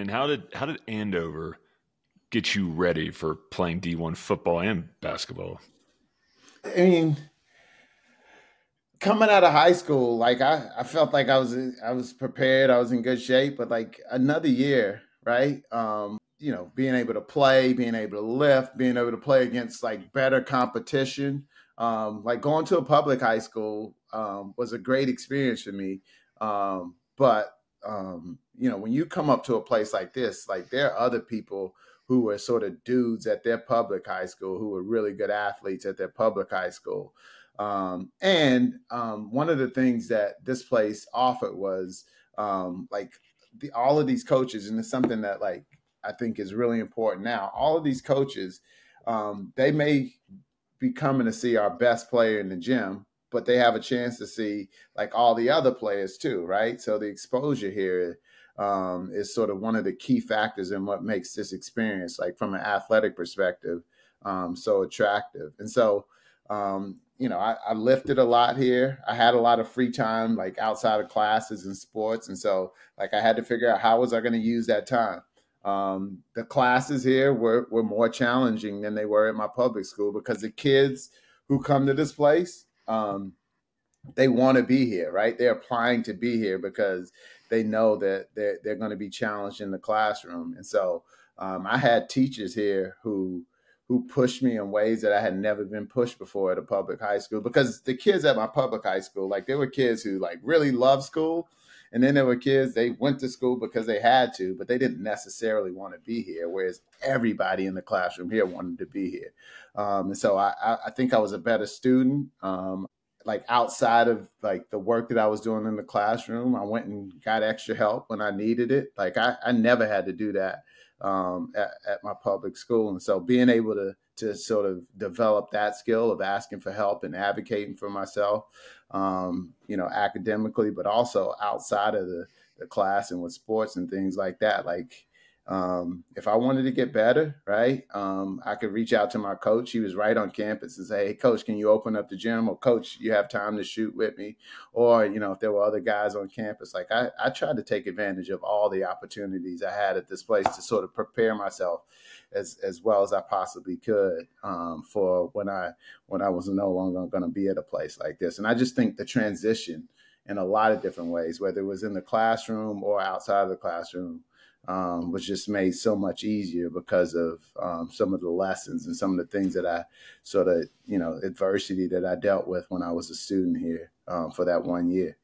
then how did how did Andover get you ready for playing D1 football and basketball? I mean, coming out of high school, like I, I felt like I was I was prepared, I was in good shape, but like another year, right? Um, you know, being able to play, being able to lift, being able to play against like better competition. Um, like going to a public high school um, was a great experience for me. Um, but um, you know, when you come up to a place like this, like there are other people who were sort of dudes at their public high school who were really good athletes at their public high school. Um, and um, one of the things that this place offered was um, like the, all of these coaches, and it's something that like I think is really important now. All of these coaches, um, they may be coming to see our best player in the gym, but they have a chance to see like all the other players too, right? So the exposure here um, is sort of one of the key factors in what makes this experience, like from an athletic perspective, um, so attractive. And so, um, you know, I, I, lifted a lot here. I had a lot of free time, like outside of classes and sports, and so like I had to figure out how was I going to use that time. Um, the classes here were were more challenging than they were at my public school because the kids who come to this place um, they want to be here, right? They're applying to be here because they know that they're, they're going to be challenged in the classroom. And so um, I had teachers here who who pushed me in ways that I had never been pushed before at a public high school because the kids at my public high school, like there were kids who like really loved school. And then there were kids, they went to school because they had to, but they didn't necessarily want to be here. Whereas everybody in the classroom here wanted to be here. Um, and so I, I, think I was a better student. Um, like outside of like the work that I was doing in the classroom, I went and got extra help when I needed it. Like I, I never had to do that um, at, at, my public school, and so being able to to sort of develop that skill of asking for help and advocating for myself, um, you know, academically, but also outside of the the class and with sports and things like that, like um, if I wanted to get better, right, um, I could reach out to my coach. He was right on campus and say, "Hey, coach, can you open up the gym?" Or, "Coach, you have time to shoot with me?" Or, you know, if there were other guys on campus, like I, I tried to take advantage of all the opportunities I had at this place to sort of prepare myself as as well as I possibly could um, for when I when I was no longer going to be at a place like this. And I just think the transition in a lot of different ways, whether it was in the classroom or outside of the classroom um, was just made so much easier because of um, some of the lessons and some of the things that I sort of, you know, adversity that I dealt with when I was a student here um, for that one year.